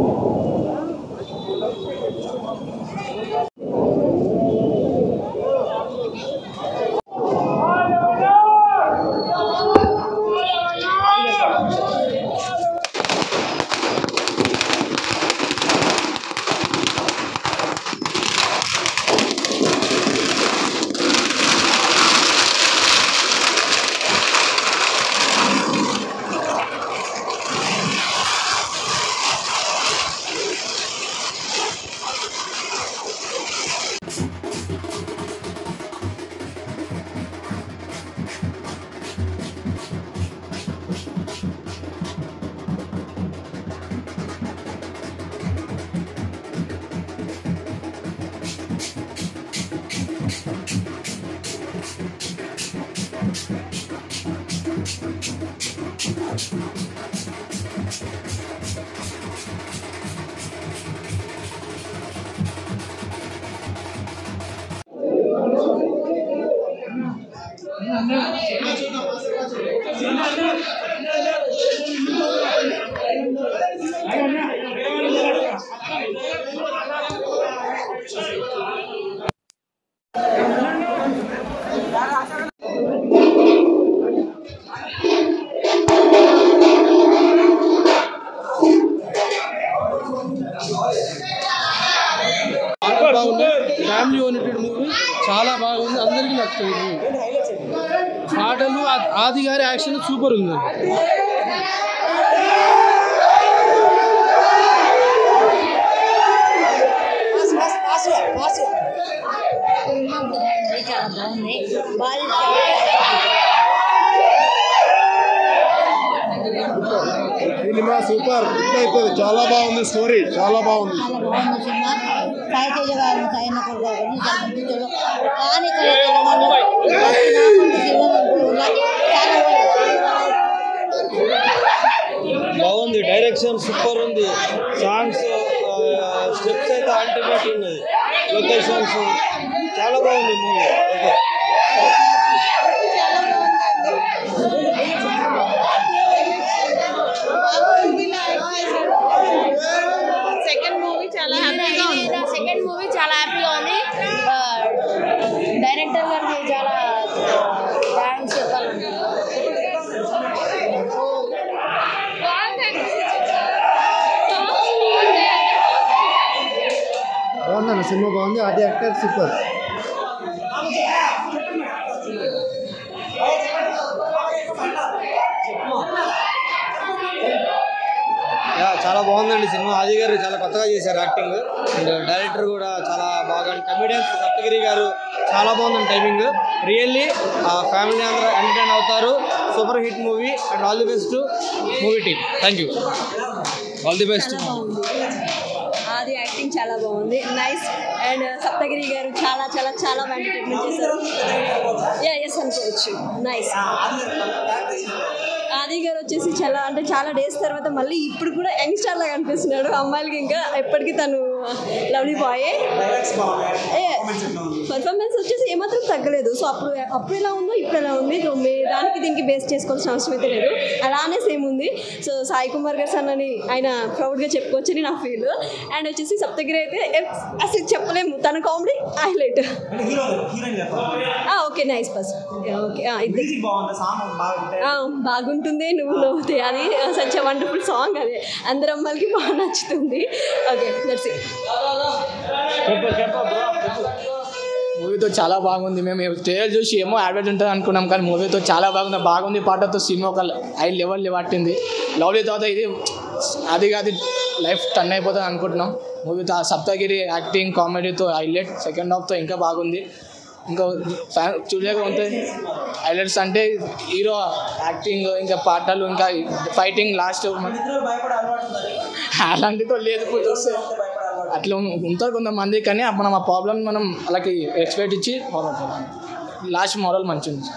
చాలా చాలా బాగుంది. అందరికీ నచ్చుతుంది పాటలు ఆది గారి యాక్షన్ సూపర్ ఉంది. సూపర్. హిట్ అవుతుంది చాలా బాగుంది స్టోరీ. చాలా బాగుంది. సాయి తేజ గారు సాయి కానీ బాగుంది. డైరెక్షన్ సూపర్ ఉంది. సాంగ్స్ స్టెప్స్ అయితే అల్టిమేట్ ఉన్నది. లొకేషన్స్. చాలా బాగుంది మూవీ. ఓకే సెకండ్ మూవీ చాలా హ్యాపీగా ఉంది సెకండ్ మూవీ చాలా హ్యాపీగా ఉంది డైరెక్టర్ గారికి చాలా థ్యాంక్స్ చెప్పాలండి బాగుందన్న సినిమా బాగుంది. అది యాక్టర్ సూపర్ యా చాలా బాగుందండి సినిమా. ఆది గారు చాలా కొత్తగా చేశారు యాక్టింగ్ అండ్ డైరెక్టర్ కూడా చాలా బాగా కమెడియన్స్ సప్తగిరి గారు చాలా బాగుందండి టైమింగ్ రియల్లీ ఫ్యామిలీ అందరూ ఎంటర్టైన్ అవుతారు. Super hit movie and all the best movie team thank you all the best entertainment చాలా బాగుంది. నైస్ అండ్ uh, సప్తగిరి గారు చాలా చాలా చాలా ఎంటర్టైన్మెంట్ చేశారు. యా ఎస్ అనుకోవచ్చు. నైస్ ఆది గారు వచ్చేసి చాలా అంటే చాలా డేస్ తర్వాత మళ్ళీ ఇప్పుడు కూడా యంగ్స్టర్ లాగా అనిపిస్తున్నాడు. అమ్మాయిలకి ఇంకా ఎప్పటికీ తను లవ్లీ బాయే పర్ఫార్మెన్స్ వచ్చేసి ఏమాత్రం తగ్గలేదు. సో అప్పుడు అప్పుడు ఎలా ఉందో ఇప్పుడు ఎలా ఉంది దానికి దీనికి బేస్ చేసుకోవాల్సిన అవసరం అయితే లేదు. అలానే సేమ్ ఉంది. సో సాయి కుమార్ గారు సన్ అని ఆయన ప్రౌడ్గా చెప్పుకోవచ్చని నా ఫీల్ అండ్ వచ్చేసి సప్తగిరి అయితే అసలు చెప్పలేము. తన కామెడీ హైలైట్ ఓకే నైస్ బస్ ఓకే బాగుంటుంది. నువ్వు నవ్వుతే అది సచ్ వండర్ఫుల్ సాంగ్ అది. అందరు అమ్మాయిలకి బాగా నచ్చుతుంది. ఓకే దట్స్ ఇట్ మూవీతో చాలా బాగుంది. మేము ట్రైలర్ చూసి ఏమో యాడ్వర్ట్ ఉంటుంది అనుకున్నాం కానీ మూవీతో చాలా బాగుంది. బాగుంది పాటతో సినిమా ఒక హై లెవెల్ పట్టింది. లవ్లీ తర్వాత ఇది అది కాదు లైఫ్ టర్న్ అయిపోతుంది అనుకుంటున్నాం. మూవీతో ఆ సప్తగిరి యాక్టింగ్ కామెడీతో హైలైట్ సెకండ్ హాఫ్తో ఇంకా బాగుంది. ఇంకా ఫ్యా- చూడలేక ఉంటుంది హైలైట్స్ అంటే హీరో యాక్టింగ్ ఇంకా పాటలు ఇంకా ఫైటింగ్ లాస్ట్ అలాంటితో లేదు చూస్తే. అట్లా ఉంటారు కొంతమంది కానీ మనం ఆ ప్రాబ్లం మనం వాళ్ళకి ఎక్స్పెక్ట్ ఇచ్చి ఫాలో లాస్ట్ మోడల్ మంచిగా ఉంది